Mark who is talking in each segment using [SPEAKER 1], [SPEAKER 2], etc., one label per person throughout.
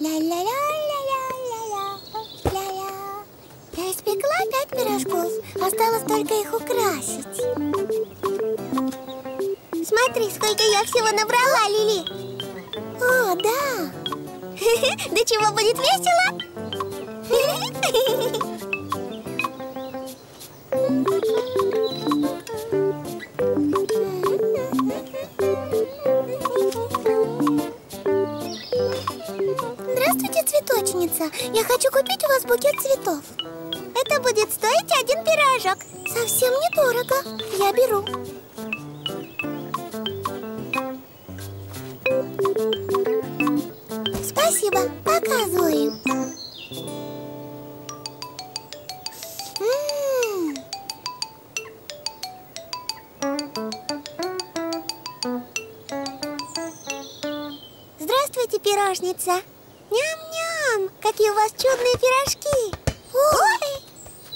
[SPEAKER 1] Ля-ля-ля-ля-ля-ля-ля. Я испекла пять пирожков. Осталось только их украсить. Смотри, сколько я всего набрала, Лили. О, да. Да чего будет весело? Цветочница. Я хочу купить у вас букет цветов. Это будет стоить один пирожок. Совсем недорого. Я беру. Спасибо. Показываю. М. Здравствуйте, пирожница. Ням-ням! Какие у вас чудные пирожки! Ой!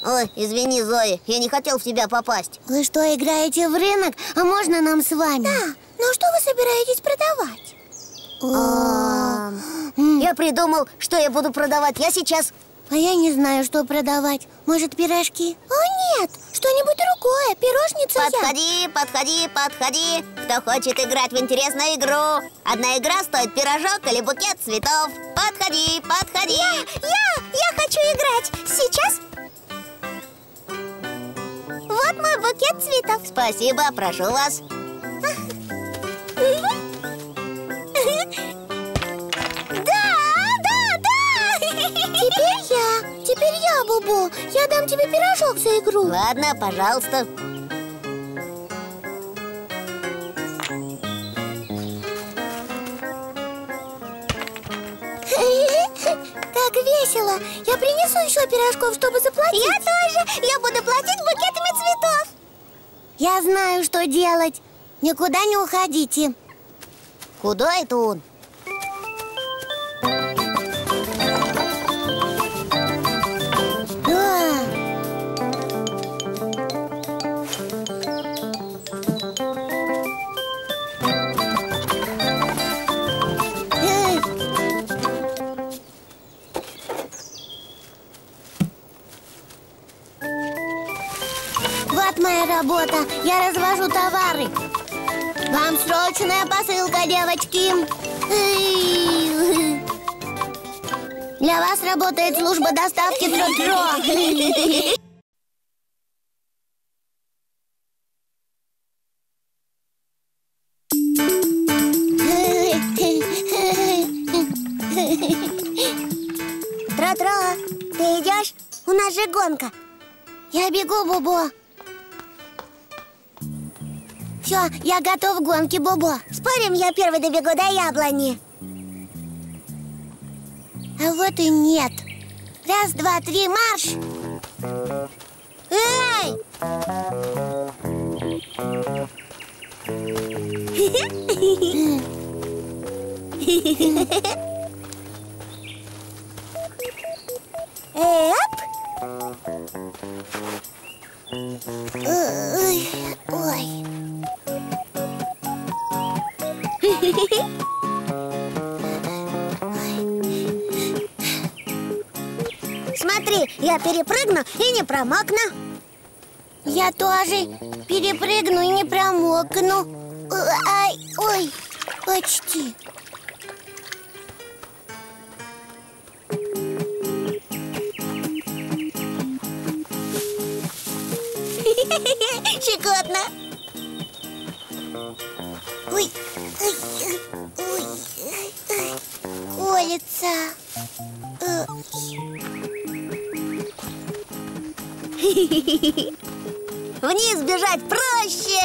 [SPEAKER 2] Ой, извини, Зоя, я не хотел в тебя попасть
[SPEAKER 1] Вы что, играете в рынок? А можно нам с вами? Да, но что вы собираетесь продавать?
[SPEAKER 2] Я придумал, что я буду продавать Я сейчас...
[SPEAKER 1] А я не знаю, что продавать Может, пирожки? О, нет, что-нибудь другое Пирожница я.
[SPEAKER 2] Подходи, подходи, подходи. Кто хочет играть в интересную игру? Одна игра стоит пирожок или букет цветов. Подходи, подходи.
[SPEAKER 1] Я, я, я хочу играть. Сейчас. Вот мой букет цветов.
[SPEAKER 2] Спасибо, прошу вас
[SPEAKER 1] я, Бубу Я дам тебе пирожок за игру.
[SPEAKER 2] Ладно, пожалуйста.
[SPEAKER 1] Как весело. Я принесу еще пирожков, чтобы заплатить. Я тоже. Я буду платить букетами цветов. Я знаю, что делать. Никуда не уходите.
[SPEAKER 2] Куда это он?
[SPEAKER 1] Работа. Я развожу товары. Вам срочная посылка, девочки. Для вас работает служба доставки Тро-Тро. Тро-Тро, ты идешь? У нас же гонка. Я бегу, Бубо. Все, я готов к гонке, Бубо. Спорим, я первый добегу до яблони. А вот и нет. Раз, два, три, марш! Эй! Эп! я перепрыгну и не промокну Я тоже перепрыгну и не промокну Ай, ой, почти Щекотно Ой, ой, ой, ой, колется Э,
[SPEAKER 2] Вниз бежать проще.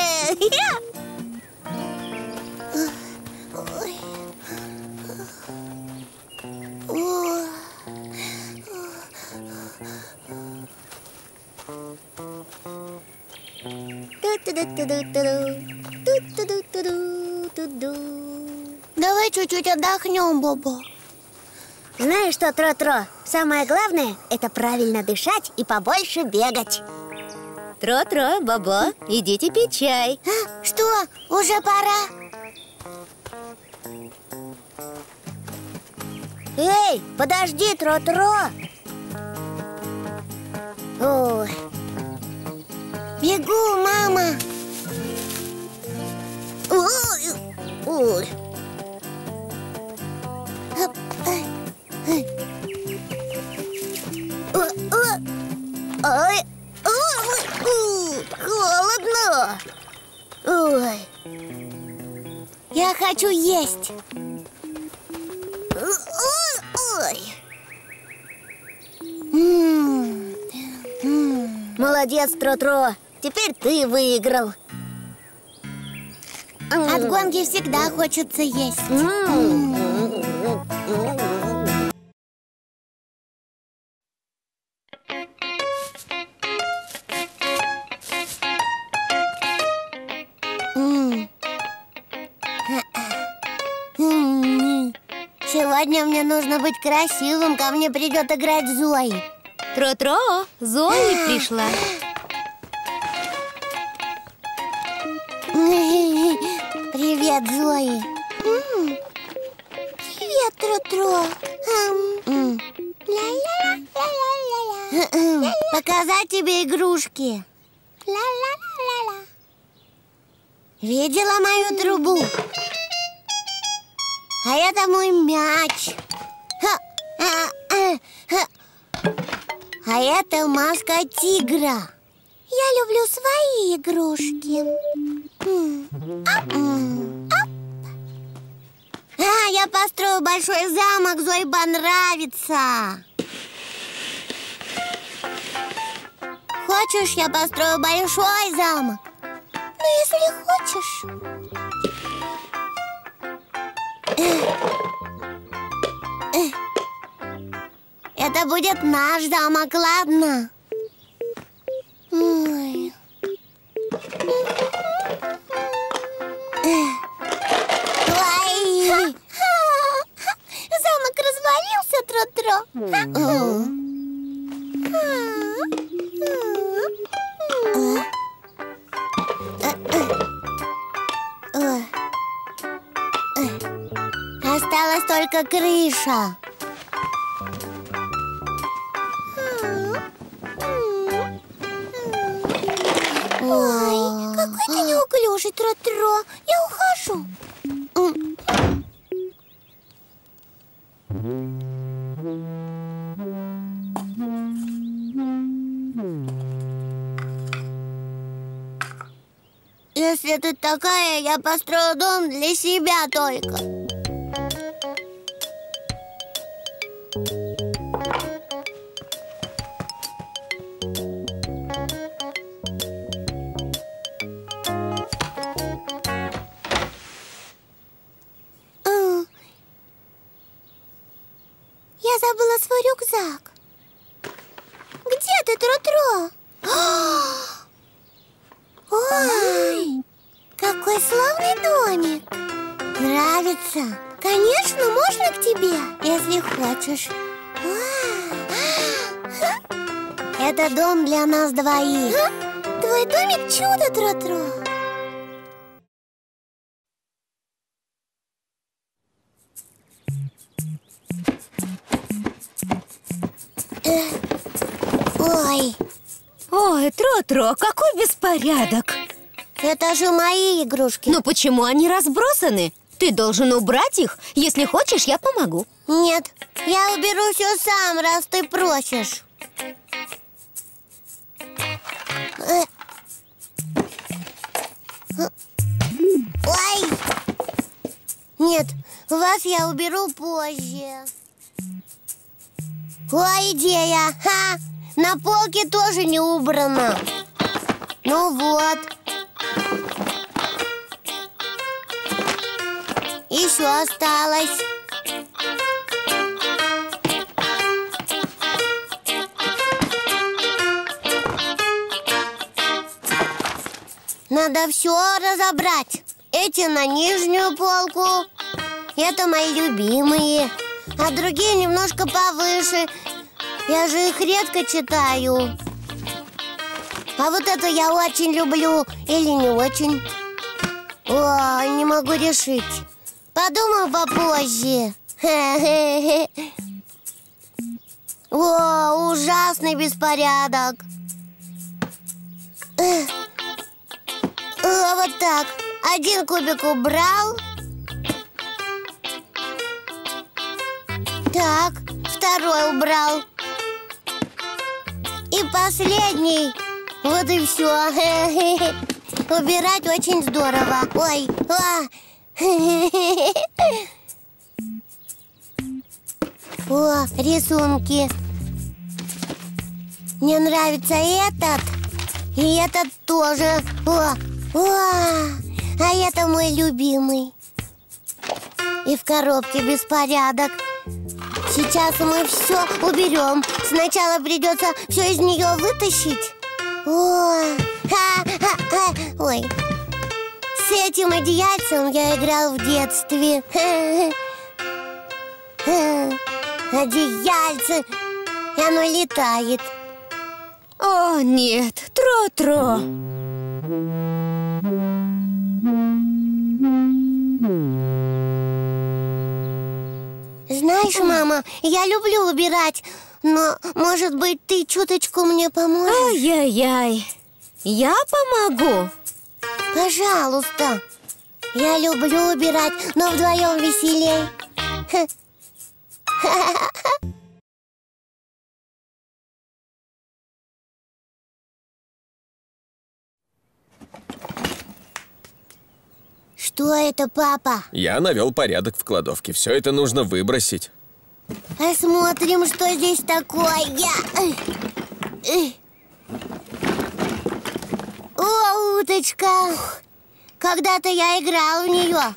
[SPEAKER 1] Давай чуть-чуть отдохнем, Бобо.
[SPEAKER 2] Знаешь что, Тро-Тро, самое главное – это правильно дышать и побольше бегать Тро-Тро, Бобо, идите пить чай
[SPEAKER 1] А, что, уже пора?
[SPEAKER 2] Эй, подожди, Тро-Тро
[SPEAKER 1] Ой. Бегу, мама. Ой, ой. Оп, хочу есть. Ой.
[SPEAKER 2] Молодец, Тро-Тро. Теперь ты выиграл.
[SPEAKER 1] От гонки всегда хочется есть. Нужно быть красивым, ко мне придет играть Зои.
[SPEAKER 2] Тро-Тро, Зои пришла.
[SPEAKER 1] Привет, Зои. Привет, Тро-Тро. Показать тебе игрушки. Видела мою трубу? А это мой мяч. А, это маска тигра. Я люблю свои игрушки. А, я построю большой замок, Зои понравится. Хочешь, я построю большой замок? Ну, если хочешь. Это будет наш замок, ладно? Ой. Замок развалился, Тро-Тро. Осталась только крыша. Какой ты неуклюжий, Тро-Тро. Я ухожу. Если ты такая, я построю дом для себя только. Вау. Это дом для нас двоих. Твой домик чудо, Тро-Тро. Ой,
[SPEAKER 2] Ой, Тро-Тро, какой беспорядок.
[SPEAKER 1] это же мои игрушки.
[SPEAKER 2] Ну почему они разбросаны? Ты должен убрать их. Если хочешь, я помогу.
[SPEAKER 1] Нет, я уберу все сам, раз ты просишь. Ой! Нет, вас я уберу позже. О, идея! Ха! На полке тоже не убрано. Ну вот. Еще осталось. Надо все разобрать. Эти на нижнюю полку. Это мои любимые. А другие немножко повыше. Я же их редко читаю. А вот эту я очень люблю или не очень. О, не могу решить. Подумаю попозже. О, ужасный беспорядок. А, вот так. Один кубик убрал. Так, второй убрал. И последний. Вот и все. Убирать очень здорово. Ой. А. О, рисунки. Мне нравится этот. И этот тоже. О, о, а это мой любимый. И в коробке беспорядок. Сейчас мы все уберем. Сначала придется все из нее вытащить. О, ха, ха, ха. Ой, с этим одеяльцем я играл в детстве. Одеяльце, и оно летает.
[SPEAKER 2] О, нет, Тро-Тро
[SPEAKER 1] Знаешь, мама, я люблю убирать Но, может быть, ты чуточку мне поможешь?
[SPEAKER 2] Ай-яй-яй Я помогу
[SPEAKER 1] Пожалуйста Я люблю убирать, но вдвоем веселей Что это, папа?
[SPEAKER 3] Я навел порядок в кладовке. Все это нужно выбросить.
[SPEAKER 1] Посмотрим, что здесь такое. О, уточка! Когда-то я играл в нее.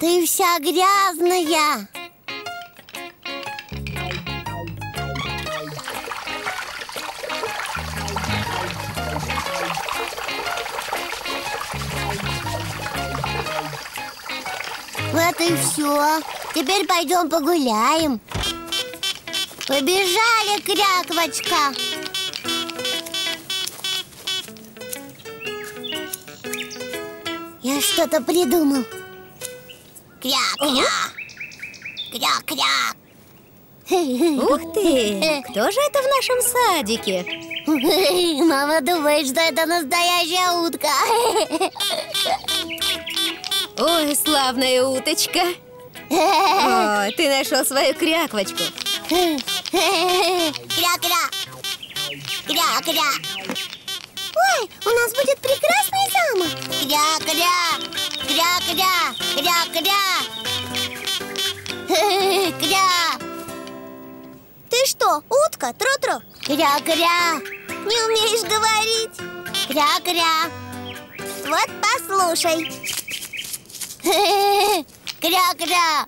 [SPEAKER 1] Ты вся грязная. Вот и все. Теперь пойдем погуляем. Побежали, кряквочка. Я что-то придумал. Кря-кря. Кря-кря.
[SPEAKER 2] Ух ты! Кто же это в нашем садике?
[SPEAKER 1] Мама думает, что это настоящая утка.
[SPEAKER 2] Ой, славная уточка О, ты нашел свою кряквочку
[SPEAKER 1] Кря-кря Кря-кря Ой, у нас будет прекрасный замок. Кря-кря Кря-кря Кря-кря Кря Ты что, утка, Тро-Тро? Кря-кря Не умеешь говорить. Кря-кря Вот послушай. Кря-кря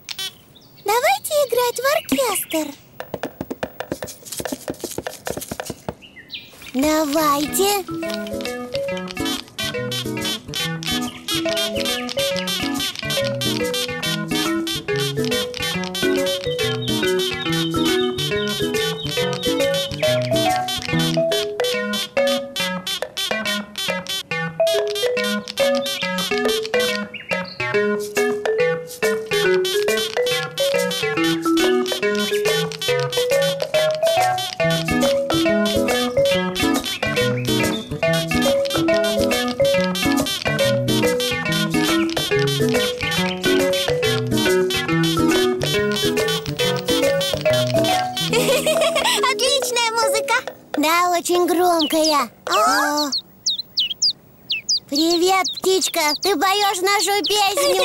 [SPEAKER 1] Давайте играть в оркестр Давайте Птичка, ты поешь нашу песню.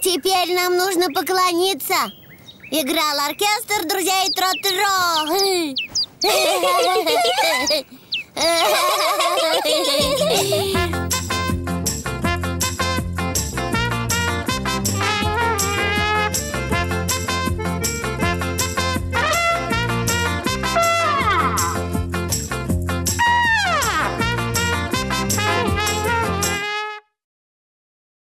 [SPEAKER 1] Теперь нам нужно поклониться. Играл оркестр друзей Тро-Тро